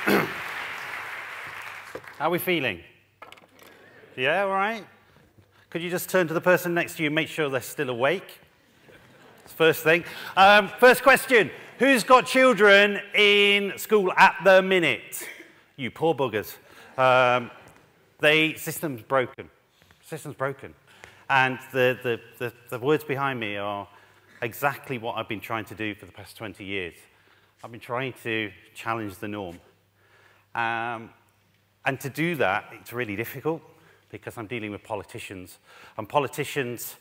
How are we feeling? Yeah, all right? Could you just turn to the person next to you and make sure they're still awake? First thing. Um, first question Who's got children in school at the minute? You poor buggers. Um, the system's broken. System's broken. And the, the, the, the words behind me are exactly what I've been trying to do for the past 20 years. I've been trying to challenge the norm. Um, and to do that, it's really difficult because I'm dealing with politicians. And politicians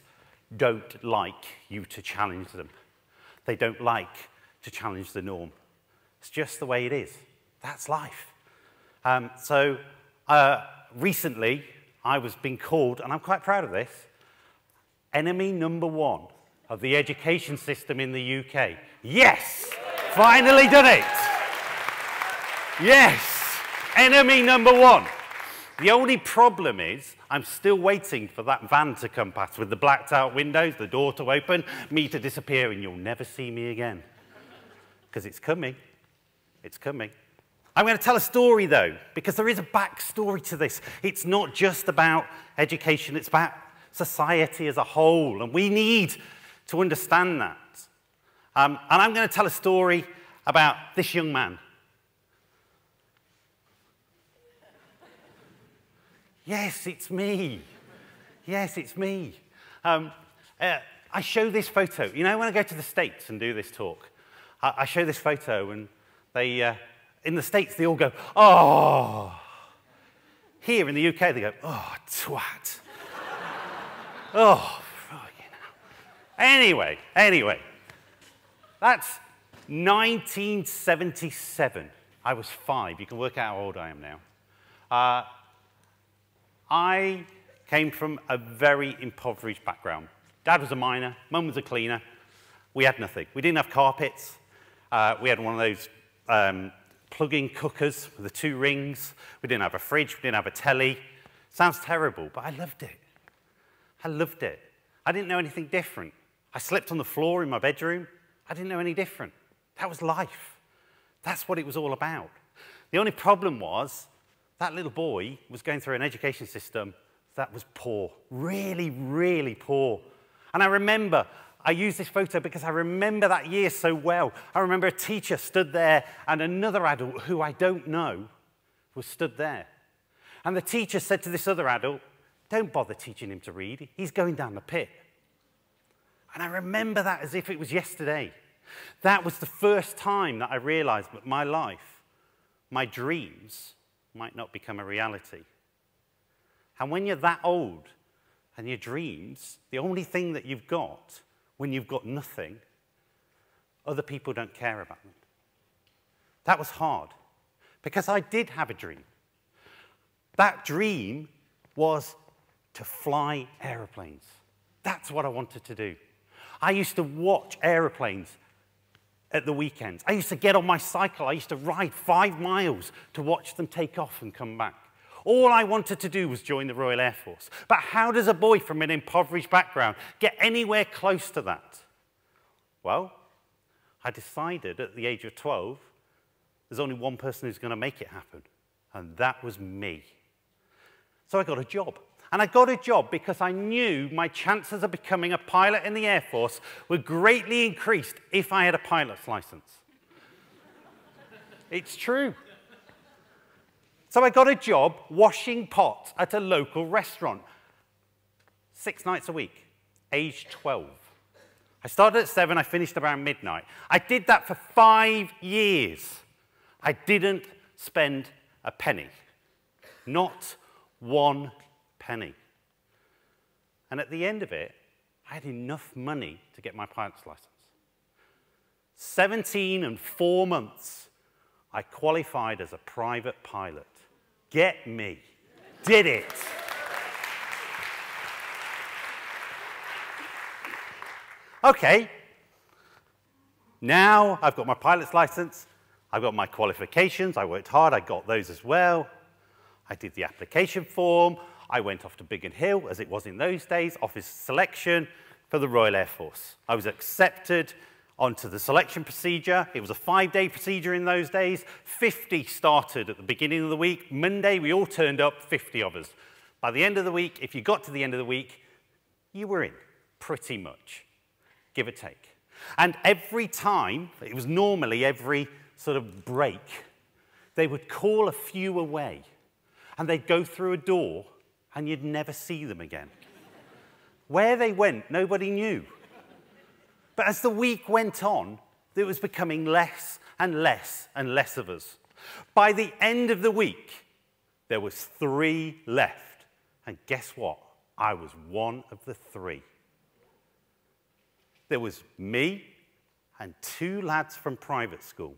don't like you to challenge them. They don't like to challenge the norm. It's just the way it is. That's life. Um, so uh, recently, I was being called, and I'm quite proud of this, enemy number one of the education system in the UK. Yes! Finally done it! Yes! Enemy number one. The only problem is I'm still waiting for that van to come past with the blacked out windows, the door to open, me to disappear, and you'll never see me again. Because it's coming. It's coming. I'm going to tell a story, though, because there is a backstory to this. It's not just about education, it's about society as a whole, and we need to understand that. Um, and I'm going to tell a story about this young man. Yes, it's me. Yes, it's me. Um, uh, I show this photo. You know, when I go to the States and do this talk, I, I show this photo, and they, uh, in the States, they all go, oh. Here in the UK, they go, oh, twat. oh, fucking hell. Anyway, anyway, that's 1977. I was five. You can work out how old I am now. Uh, I came from a very impoverished background. Dad was a miner, mum was a cleaner. We had nothing. We didn't have carpets. Uh, we had one of those um, plug-in cookers with the two rings. We didn't have a fridge. We didn't have a telly. Sounds terrible, but I loved it. I loved it. I didn't know anything different. I slept on the floor in my bedroom. I didn't know any different. That was life. That's what it was all about. The only problem was that little boy was going through an education system that was poor, really, really poor. And I remember, I use this photo because I remember that year so well. I remember a teacher stood there and another adult who I don't know was stood there. And the teacher said to this other adult, Don't bother teaching him to read, he's going down the pit. And I remember that as if it was yesterday. That was the first time that I realized that my life, my dreams, might not become a reality. And when you're that old and your dreams, the only thing that you've got when you've got nothing, other people don't care about them. That was hard because I did have a dream. That dream was to fly aeroplanes. That's what I wanted to do. I used to watch aeroplanes at the weekends. I used to get on my cycle. I used to ride five miles to watch them take off and come back. All I wanted to do was join the Royal Air Force. But how does a boy from an impoverished background get anywhere close to that? Well, I decided at the age of 12, there's only one person who's going to make it happen, and that was me. So I got a job. And I got a job because I knew my chances of becoming a pilot in the Air Force were greatly increased if I had a pilot's license. it's true. So I got a job washing pots at a local restaurant six nights a week, age 12. I started at seven, I finished around midnight. I did that for five years. I didn't spend a penny, not one penny. And at the end of it, I had enough money to get my pilot's license. 17 and four months, I qualified as a private pilot. Get me. Did it. Okay. Now I've got my pilot's license. I've got my qualifications. I worked hard. I got those as well. I did the application form. I went off to Biggin Hill, as it was in those days, office selection for the Royal Air Force. I was accepted onto the selection procedure. It was a five-day procedure in those days. 50 started at the beginning of the week. Monday, we all turned up, 50 of us. By the end of the week, if you got to the end of the week, you were in, pretty much, give or take. And every time, it was normally every sort of break, they would call a few away, and they'd go through a door, and you'd never see them again. Where they went, nobody knew. But as the week went on, there was becoming less and less and less of us. By the end of the week, there was three left. And guess what? I was one of the three. There was me and two lads from private school.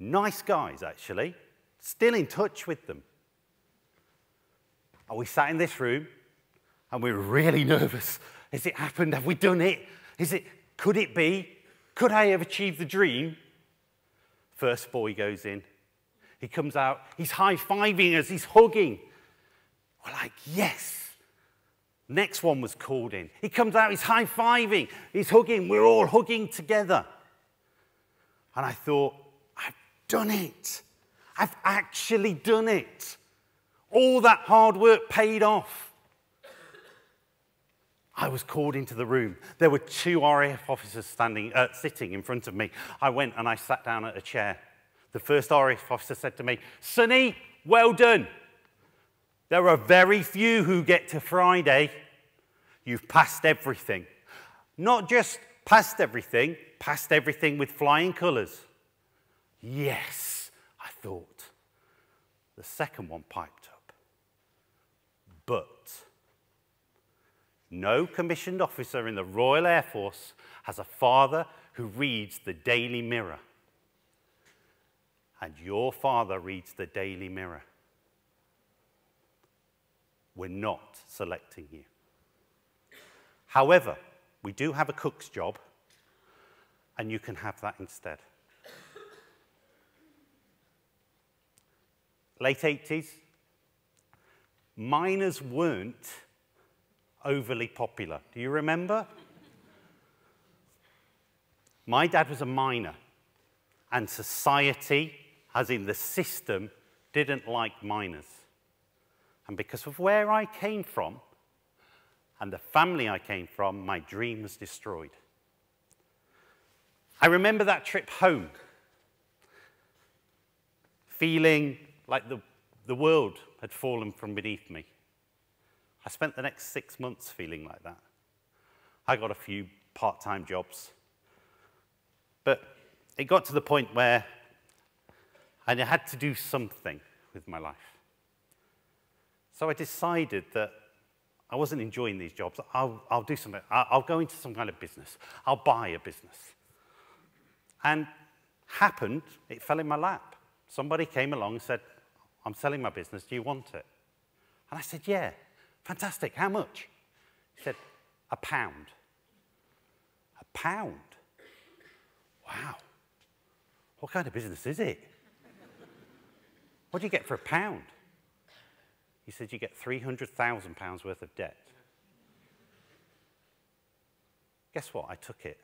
Nice guys, actually. Still in touch with them. And we sat in this room and we were really nervous. Has it happened? Have we done it? Is it, could it be? Could I have achieved the dream? First boy goes in. He comes out, he's high fiving us, he's hugging. We're like, yes. Next one was called in. He comes out, he's high fiving, he's hugging, we're all hugging together. And I thought, I've done it. I've actually done it. All that hard work paid off. I was called into the room. There were two RAF officers standing, uh, sitting in front of me. I went and I sat down at a chair. The first RAF officer said to me, Sonny, well done. There are very few who get to Friday. You've passed everything. Not just passed everything, passed everything with flying colours. Yes, I thought. The second one piped. But no commissioned officer in the Royal Air Force has a father who reads the Daily Mirror. And your father reads the Daily Mirror. We're not selecting you. However, we do have a cook's job, and you can have that instead. Late 80s, miners weren't overly popular. Do you remember? My dad was a miner, and society, as in the system, didn't like miners. And because of where I came from and the family I came from, my dream was destroyed. I remember that trip home, feeling like the, the world had fallen from beneath me. I spent the next six months feeling like that. I got a few part time jobs. But it got to the point where I had to do something with my life. So I decided that I wasn't enjoying these jobs. I'll, I'll do something. I'll, I'll go into some kind of business. I'll buy a business. And happened, it fell in my lap. Somebody came along and said, I'm selling my business. Do you want it? And I said, Yeah. Fantastic. How much? He said, A pound. A pound? Wow. What kind of business is it? What do you get for a pound? He said, You get £300,000 worth of debt. Guess what? I took it.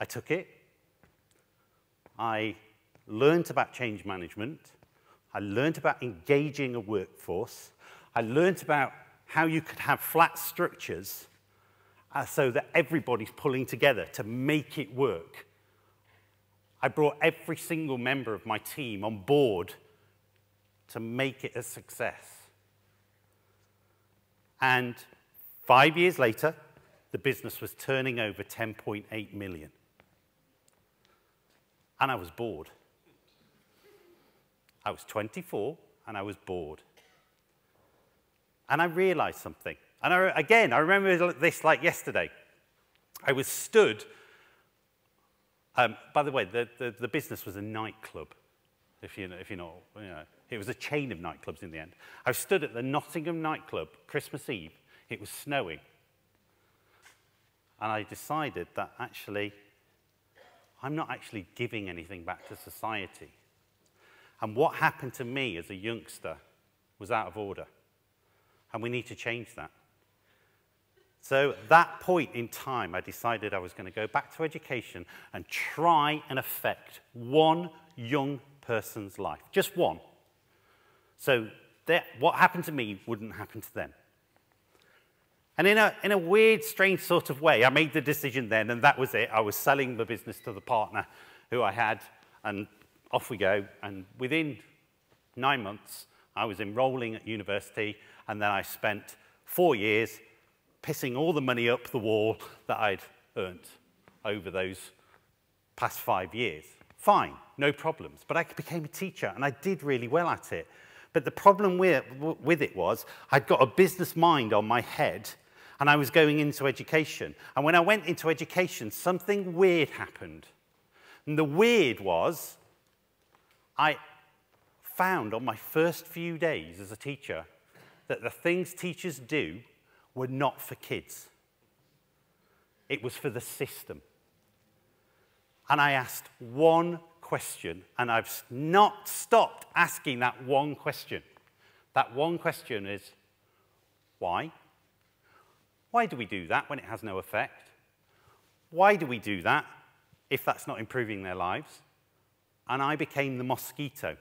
I took it. I learned about change management. I learned about engaging a workforce. I learned about how you could have flat structures uh, so that everybody's pulling together to make it work. I brought every single member of my team on board to make it a success. And five years later, the business was turning over 10.8 million. And I was bored. I was 24 and I was bored. And I realized something. And I, again, I remember this like yesterday. I was stood, um, by the way, the, the, the, business was a nightclub, if you, if you know, you know. It was a chain of nightclubs in the end. I stood at the Nottingham nightclub Christmas Eve. It was snowing. And I decided that actually, I'm not actually giving anything back to society. And what happened to me as a youngster was out of order. And we need to change that. So at that point in time, I decided I was going to go back to education and try and affect one young person's life, just one. So that, what happened to me wouldn't happen to them. And in a, in a weird, strange sort of way, I made the decision then, and that was it. I was selling the business to the partner who I had, and off we go. And within nine months, I was enrolling at university, and then I spent four years pissing all the money up the wall that I'd earned over those past five years. Fine, no problems. But I became a teacher, and I did really well at it. But the problem with, it was I'd got a business mind on my head, and I was going into education. And when I went into education, something weird happened. And the weird was I found on my first few days as a teacher that the things teachers do were not for kids. It was for the system. And I asked one question, and I've not stopped asking that one question. That one question is, why? Why do we do that when it has no effect? Why do we do that if that's not improving their lives? And I became the mosquito.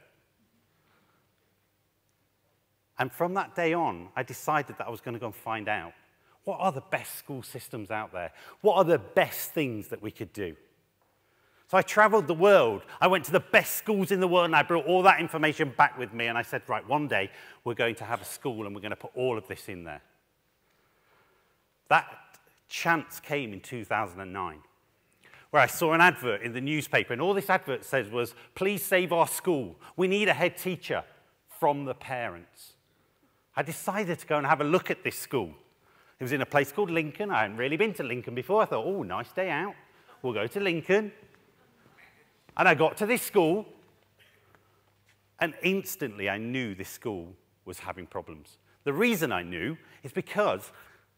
And from that day on, I decided that I was going to go and find out what are the best school systems out there? What are the best things that we could do? So I traveled the world. I went to the best schools in the world and I brought all that information back with me. And I said, right, one day we're going to have a school and we're going to put all of this in there. That chance came in 2009, where I saw an advert in the newspaper, and all this advert says was, please save our school. We need a head teacher from the parents. I decided to go and have a look at this school. It was in a place called Lincoln. I hadn't really been to Lincoln before. I thought, oh, nice day out. We'll go to Lincoln. And I got to this school, and instantly I knew this school was having problems. The reason I knew is because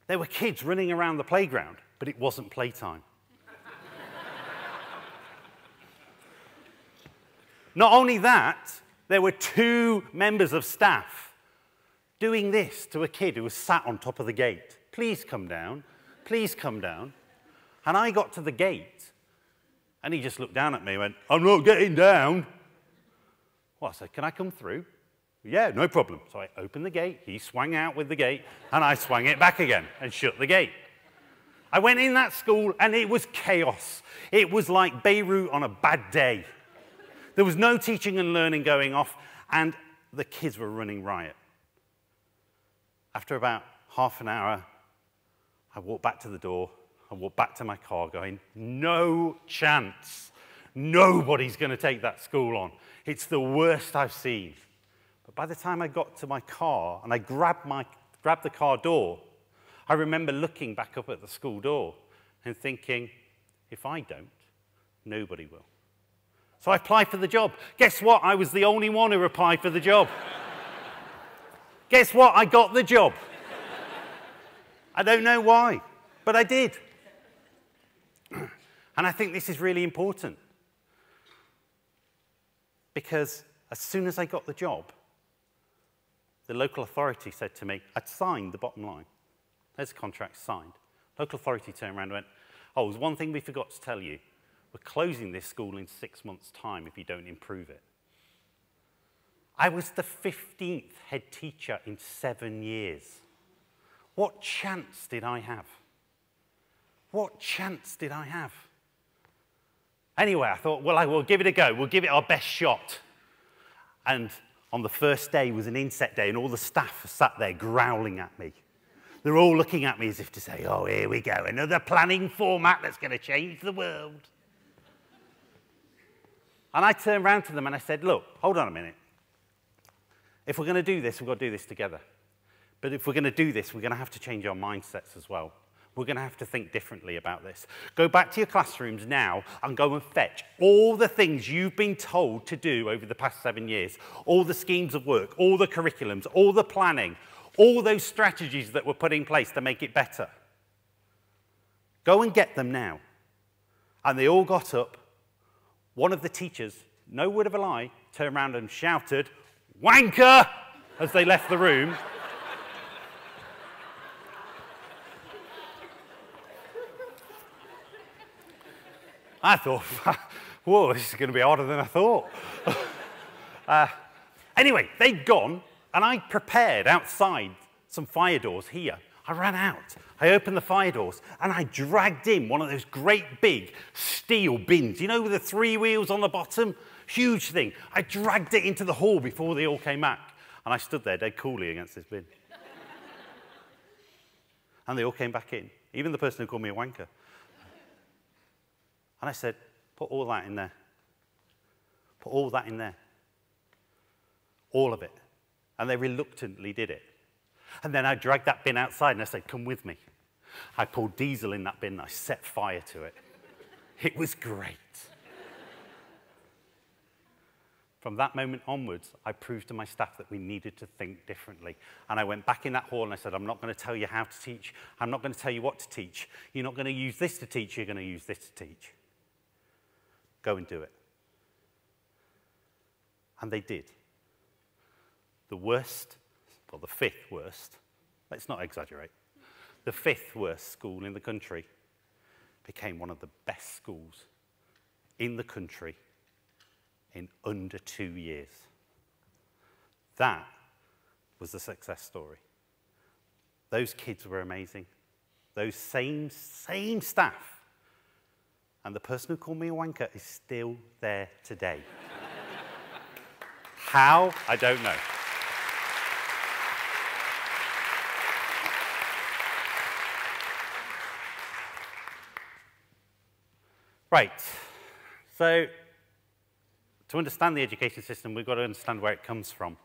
there were kids running around the playground, but it wasn't playtime. Not only that, there were two members of staff doing this to a kid who was sat on top of the gate. Please come down. Please come down. And I got to the gate, and he just looked down at me and went, I'm not getting down. Well, I said, Can I come through? Yeah, no problem. So I opened the gate, he swung out with the gate, and I swung it back again and shut the gate. I went in that school and it was chaos. It was like Beirut on a bad day. There was no teaching and learning going off, and the kids were running riot. After about half an hour, I walked back to the door. I walked back to my car going, no chance. Nobody's going to take that school on. It's the worst I've seen. But by the time I got to my car and I grabbed, my, grabbed the car door, I remember looking back up at the school door and thinking, if I don't, nobody will. So I applied for the job. Guess what? I was the only one who applied for the job. Guess what? I got the job. I don't know why, but I did. and I think this is really important because as soon as I got the job, the local authority said to me, I'd signed the bottom line. There's a contract signed. Local authority turned around and went, oh, there's one thing we forgot to tell you. We're closing this school in six months' time if you don't improve it. I was the 15th head teacher in seven years. What chance did I have? What chance did I have? Anyway, I thought, well, I will give it a go. We'll give it our best shot. And on the first day was an inset day, and all the staff sat there growling at me. They're all looking at me as if to say, oh, here we go, another planning format that's going to change the world. And I turned around to them and I said, look, hold on a minute. If we're going to do this, we've got to do this together. But if we're going to do this, we're going to have to change our mindsets as well. We're going to have to think differently about this. Go back to your classrooms now and go and fetch all the things you've been told to do over the past seven years, all the schemes of work, all the curriculums, all the planning, all those strategies that were put in place to make it better. Go and get them now. And they all got up one of the teachers, no word of a lie, turned around and shouted, Wanker! as they left the room. I thought, whoa, this is going to be harder than I thought. uh, anyway, they'd gone, and I prepared outside some fire doors here I ran out. I opened the fire doors and I dragged in one of those great big steel bins, you know, with the three wheels on the bottom? Huge thing. I dragged it into the hall before they all came back. And I stood there dead coolly against this bin. and they all came back in, even the person who called me a wanker. And I said, put all that in there. Put all that in there. All of it. And they reluctantly did it. And then I dragged that bin outside and I said, come with me. I poured diesel in that bin and I set fire to it. It was great. From that moment onwards, I proved to my staff that we needed to think differently. And I went back in that hall and I said, I'm not going to tell you how to teach. I'm not going to tell you what to teach. You're not going to use this to teach. You're going to use this to teach. Go and do it. And they did. The worst, well, the fifth worst, let's not exaggerate, the fifth worst school in the country became one of the best schools in the country in under two years. That was the success story. Those kids were amazing. Those same, same staff. And the person who called me a wanker is still there today. How? I don't know. Right. So to understand the education system, we've got to understand where it comes from.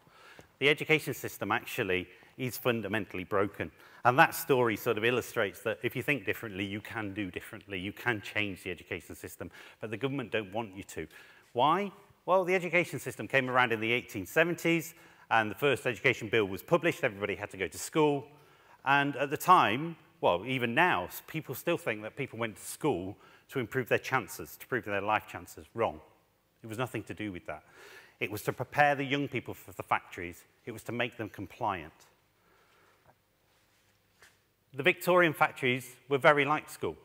The education system actually is fundamentally broken. And that story sort of illustrates that if you think differently, you can do differently. You can change the education system, but the government don't want you to. Why? Well, the education system came around in the 1870s, and the first education bill was published. Everybody had to go to school. And at the time, well, even now, people still think that people went to school to improve their chances, to improve their life chances. Wrong. It was nothing to do with that. It was to prepare the young people for the factories. It was to make them compliant. The Victorian factories were very like school.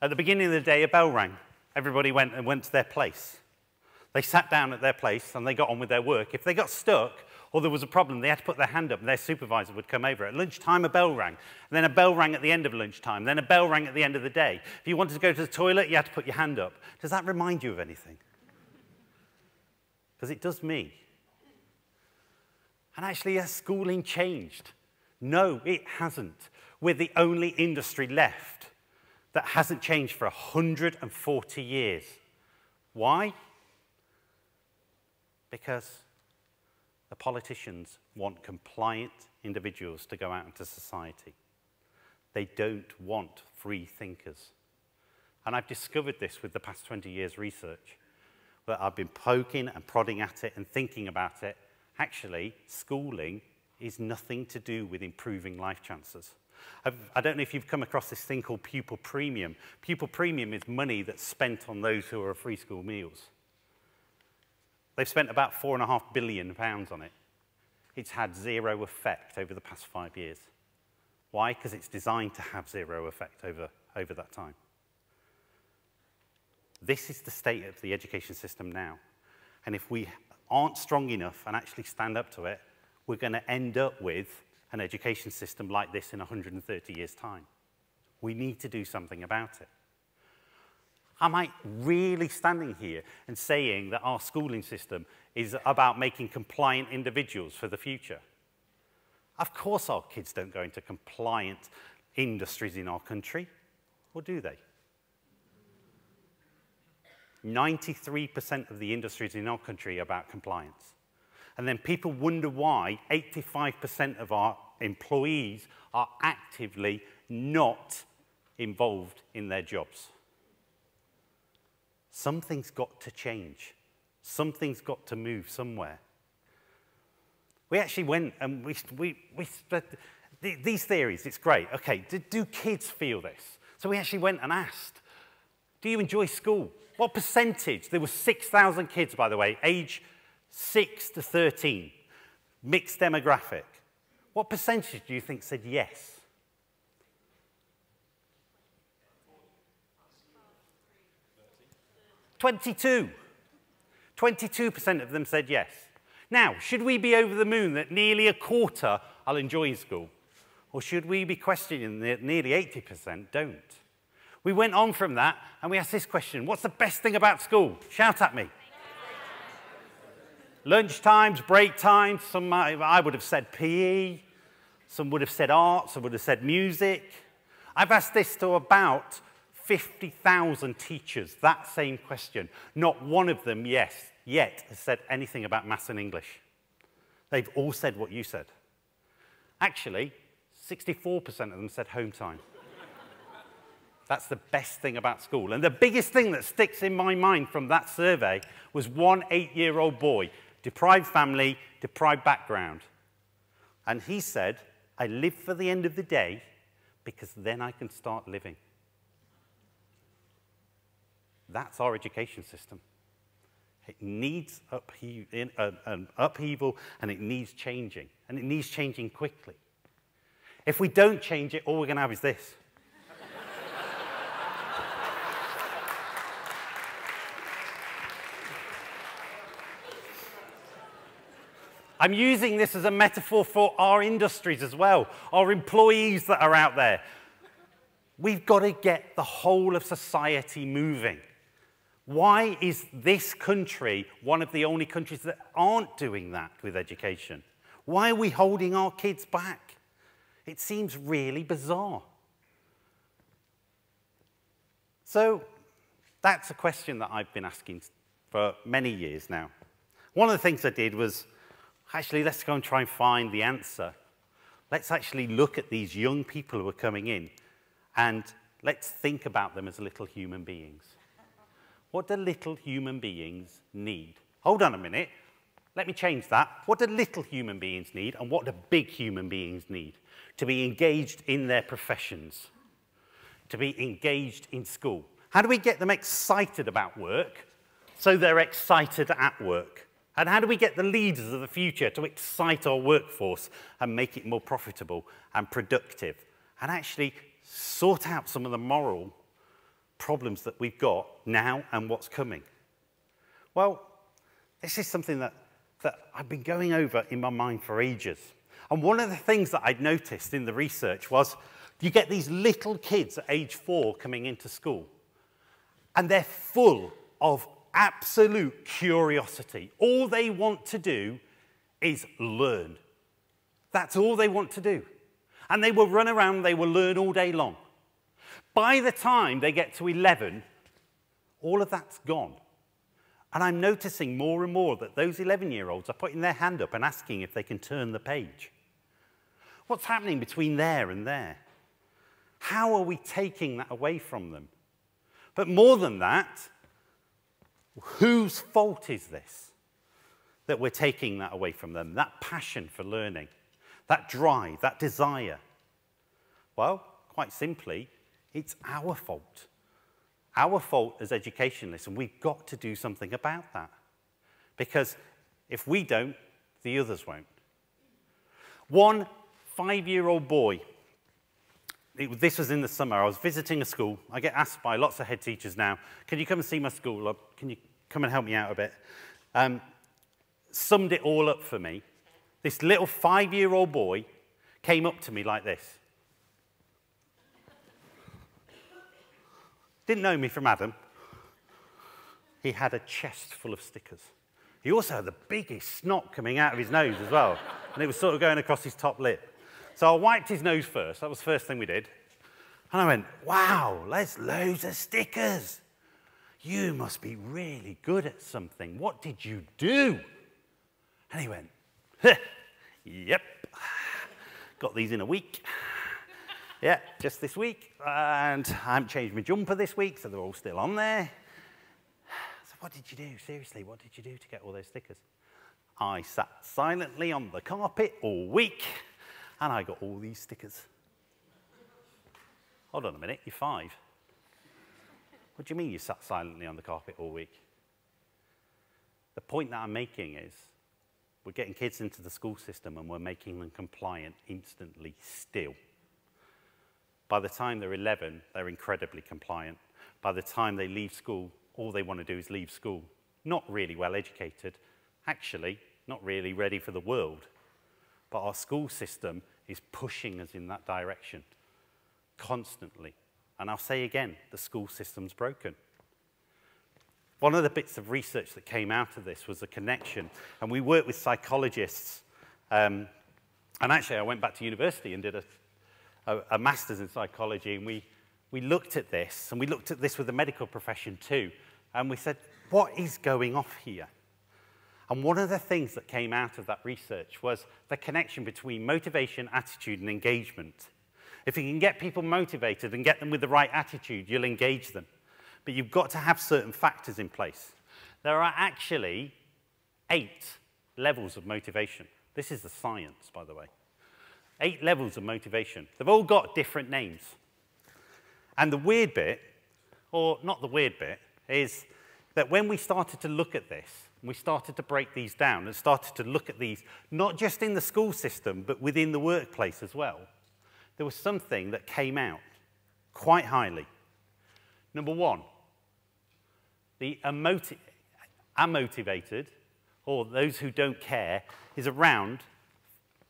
At the beginning of the day, a bell rang. Everybody went and went to their place. They sat down at their place and they got on with their work. If they got stuck or there was a problem, they had to put their hand up and their supervisor would come over. At lunchtime, a bell rang. And then a bell rang at the end of lunchtime. Then a bell rang at the end of the day. If you wanted to go to the toilet, you had to put your hand up. Does that remind you of anything? because it does me. And actually, has schooling changed? No, it hasn't. We're the only industry left that hasn't changed for 140 years. Why? Because the politicians want compliant individuals to go out into society. They don't want free thinkers. And I've discovered this with the past 20 years' research but I've been poking and prodding at it and thinking about it. Actually, schooling is nothing to do with improving life chances. I've, I do not know if you've come across this thing called pupil premium. Pupil premium is money that's spent on those who are free school meals. They've spent about four and a half billion pounds on it. It's had zero effect over the past five years. Why? Because it's designed to have zero effect over, over that time. This is the state of the education system now. And if we aren't strong enough and actually stand up to it, we're going to end up with an education system like this in 130 years' time. We need to do something about it. Am I really standing here and saying that our schooling system is about making compliant individuals for the future? Of course our kids don't go into compliant industries in our country, or do they? 93% of the industries in our country are about compliance. And then people wonder why 85% of our employees are actively not involved in their jobs. Something's got to change. Something's got to move somewhere. We actually went and we, we, we spread these theories, it's great. Okay, do, do kids feel this? So we actually went and asked, do you enjoy school? What percentage? There were 6,000 kids, by the way, age 6 to 13, mixed demographic. What percentage do you think said yes? 22. 22% of them said yes. Now, should we be over the moon that nearly a quarter are enjoying school? Or should we be questioning that nearly 80% don't? We went on from that and we asked this question What's the best thing about school? Shout at me. Lunch times, break times, some I would have said PE, some would have said art, some would have said music. I've asked this to about 50,000 teachers, that same question. Not one of them, yes, yet has said anything about maths and English. They've all said what you said. Actually, 64% of them said home time. That's the best thing about school. And the biggest thing that sticks in my mind from that survey was one eight-year-old boy, deprived family, deprived background. And he said, I live for the end of the day because then I can start living. That's our education system. It needs uphe uh, an upheaval and it needs changing. And it needs changing quickly. If we don't change it, all we're going to have is this. I'm using this as a metaphor for our industries as well, our employees that are out there. We've got to get the whole of society moving. Why is this country one of the only countries that aren't doing that with education? Why are we holding our kids back? It seems really bizarre. So that's a question that I've been asking for many years now. One of the things I did was actually, let's go and try and find the answer. Let's actually look at these young people who are coming in and let's think about them as little human beings. What do little human beings need? Hold on a minute. Let me change that. What do little human beings need and what do big human beings need? To be engaged in their professions, to be engaged in school. How do we get them excited about work so they're excited at work? And how do we get the leaders of the future to excite our workforce and make it more profitable and productive? And actually sort out some of the moral problems that we've got now and what's coming. Well, this is something that, that I've been going over in my mind for ages. And one of the things that I'd noticed in the research was you get these little kids at age four coming into school, and they're full of absolute curiosity. All they want to do is learn. That's all they want to do. And they will run around, they will learn all day long. By the time they get to 11, all of that's gone. And I'm noticing more and more that those 11 year olds are putting their hand up and asking if they can turn the page. What's happening between there and there? How are we taking that away from them? But more than that, Whose fault is this that we're taking that away from them? That passion for learning, that drive, that desire? Well, quite simply, it's our fault. Our fault as educationalists, and we've got to do something about that. Because if we don't, the others won't. One five year old boy, it, this was in the summer, I was visiting a school. I get asked by lots of head teachers now, can you come and see my school? can you come and help me out a bit? Um, summed it all up for me. This little five year old boy came up to me like this. Didn't know me from Adam. He had a chest full of stickers. He also had the biggest snot coming out of his nose as well. And it was sort of going across his top lip. So I wiped his nose first. That was the first thing we did. And I went, wow, there's loads of stickers. You must be really good at something. What did you do? And he went, Yep, got these in a week. Yeah, just this week. And I haven't changed my jumper this week, so they're all still on there. So, what did you do? Seriously, what did you do to get all those stickers? I sat silently on the carpet all week and I got all these stickers. Hold on a minute, you're five. What do you mean you sat silently on the carpet all week? The point that I'm making is we're getting kids into the school system and we're making them compliant instantly still. By the time they're 11, they're incredibly compliant. By the time they leave school, all they want to do is leave school. Not really well educated, actually, not really ready for the world. But our school system is pushing us in that direction constantly. And I'll say again, the school system's broken. One of the bits of research that came out of this was the connection, and we worked with psychologists. Um, and actually, I went back to university and did a, a, a master's in psychology, and we, we looked at this, and we looked at this with the medical profession too, and we said, what is going off here? And one of the things that came out of that research was the connection between motivation, attitude, and engagement. If you can get people motivated and get them with the right attitude, you'll engage them. But you've got to have certain factors in place. There are actually eight levels of motivation. This is the science, by the way. Eight levels of motivation. They've all got different names. And the weird bit, or not the weird bit, is that when we started to look at this, we started to break these down and started to look at these, not just in the school system, but within the workplace as well, there was something that came out quite highly. Number one, the unmotivated, or those who don't care, is around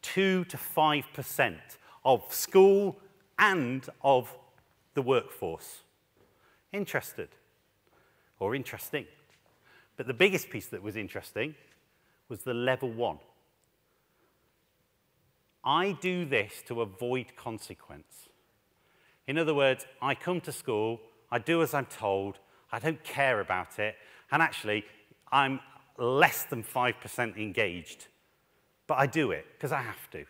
2 to 5% of school and of the workforce. Interested or interesting. But the biggest piece that was interesting was the level one. I do this to avoid consequence. In other words, I come to school, I do as I'm told, I don't care about it. And actually, I'm less than 5% engaged. But I do it because I have to.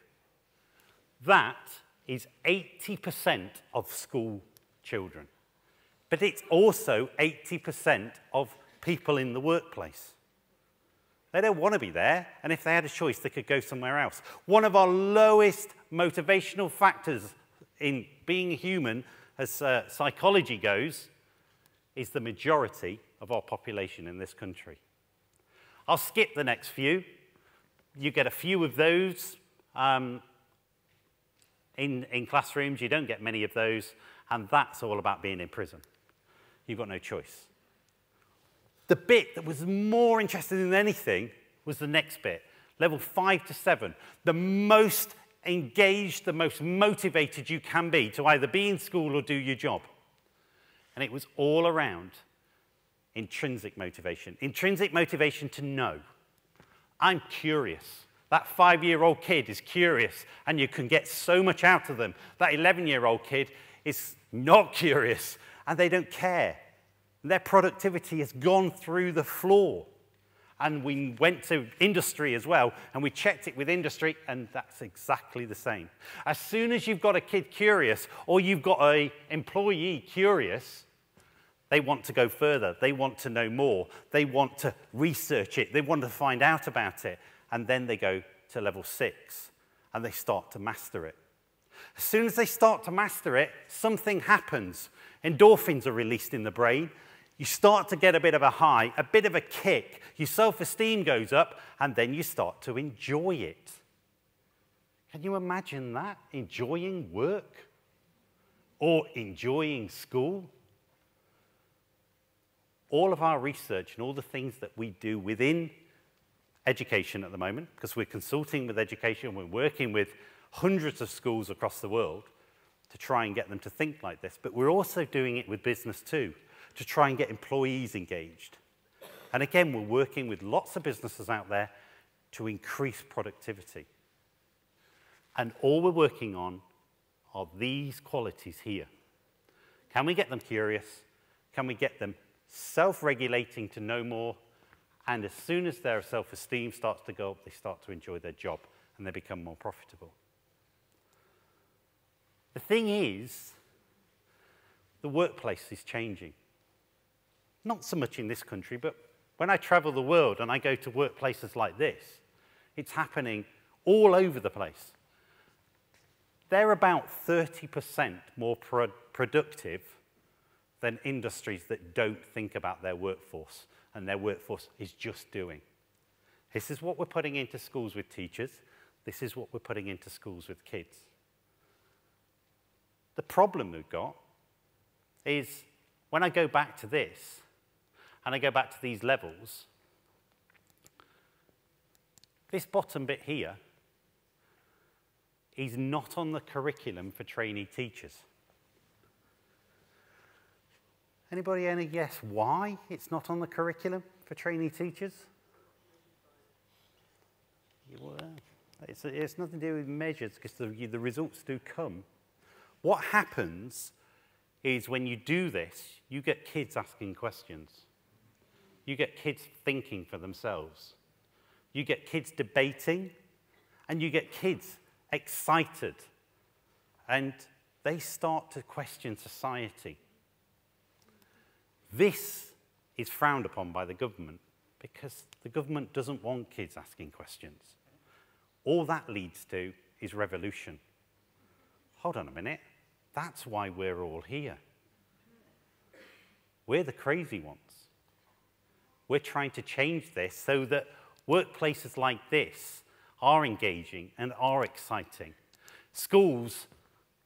That is 80% of school children. But it's also 80% of people in the workplace. They don't want to be there, and if they had a choice, they could go somewhere else. One of our lowest motivational factors in being human, as uh, psychology goes, is the majority of our population in this country. I'll skip the next few. You get a few of those um, in, in classrooms. You don't get many of those, and that's all about being in prison. You've got no choice. The bit that was more interesting than anything was the next bit, level five to seven. The most engaged, the most motivated you can be to either be in school or do your job. And it was all around intrinsic motivation. Intrinsic motivation to know. I'm curious. That five year old kid is curious, and you can get so much out of them. That 11 year old kid is not curious, and they don't care. Their productivity has gone through the floor. And we went to industry as well, and we checked it with industry, and that's exactly the same. As soon as you've got a kid curious, or you've got an employee curious, they want to go further. They want to know more. They want to research it. They want to find out about it. And then they go to level six, and they start to master it. As soon as they start to master it, something happens. Endorphins are released in the brain, you start to get a bit of a high, a bit of a kick. Your self esteem goes up, and then you start to enjoy it. Can you imagine that? Enjoying work or enjoying school? All of our research and all the things that we do within education at the moment, because we're consulting with education, we're working with hundreds of schools across the world to try and get them to think like this, but we're also doing it with business too to try and get employees engaged. And again, we're working with lots of businesses out there to increase productivity. And all we're working on are these qualities here. Can we get them curious? Can we get them self-regulating to know more? And as soon as their self-esteem starts to go up, they start to enjoy their job and they become more profitable. The thing is, the workplace is changing. Not so much in this country, but when I travel the world and I go to workplaces like this, it's happening all over the place. They're about 30% more pro productive than industries that don't think about their workforce and their workforce is just doing. This is what we're putting into schools with teachers. This is what we're putting into schools with kids. The problem we've got is when I go back to this, and I go back to these levels, this bottom bit here is not on the curriculum for trainee teachers. Anybody any guess why it's not on the curriculum for trainee teachers? It's, it's nothing to do with measures because the, the results do come. What happens is when you do this, you get kids asking questions. You get kids thinking for themselves. You get kids debating, and you get kids excited. And they start to question society. This is frowned upon by the government because the government doesn't want kids asking questions. All that leads to is revolution. Hold on a minute. That's why we're all here. We're the crazy ones. We're trying to change this so that workplaces like this are engaging and are exciting. Schools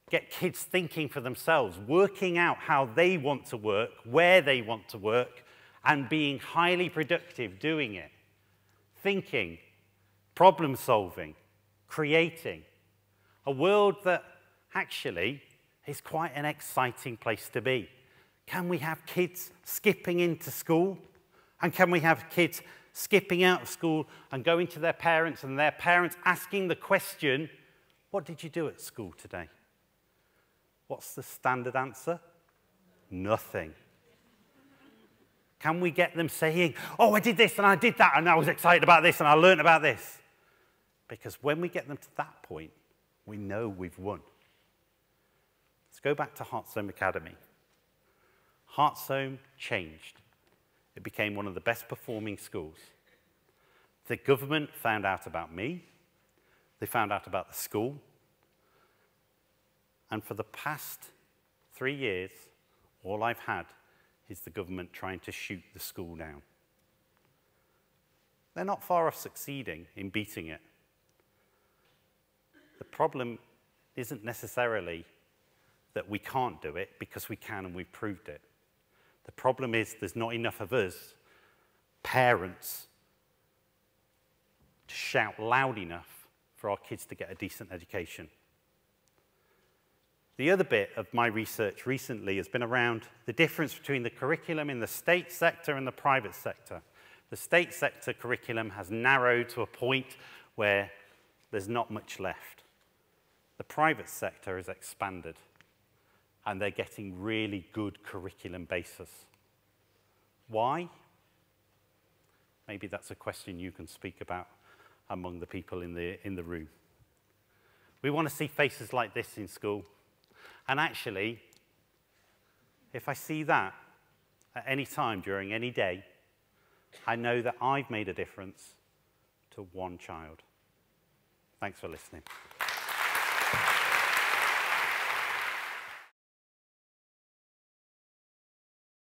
get kids thinking for themselves, working out how they want to work, where they want to work, and being highly productive doing it. Thinking, problem solving, creating. A world that actually is quite an exciting place to be. Can we have kids skipping into school? And can we have kids skipping out of school and going to their parents and their parents asking the question, What did you do at school today? What's the standard answer? Nothing. Can we get them saying, Oh, I did this and I did that and I was excited about this and I learned about this? Because when we get them to that point, we know we've won. Let's go back to Hartsholme Academy. Hartsholme changed. It became one of the best performing schools. The government found out about me. They found out about the school. And for the past three years, all I've had is the government trying to shoot the school down. They're not far off succeeding in beating it. The problem isn't necessarily that we can't do it because we can and we've proved it. The problem is there's not enough of us, parents, to shout loud enough for our kids to get a decent education. The other bit of my research recently has been around the difference between the curriculum in the state sector and the private sector. The state sector curriculum has narrowed to a point where there's not much left. The private sector has expanded and they're getting really good curriculum basis. Why? Maybe that's a question you can speak about among the people in the, in the room. We want to see faces like this in school. And actually, if I see that at any time during any day, I know that I've made a difference to one child. Thanks for listening.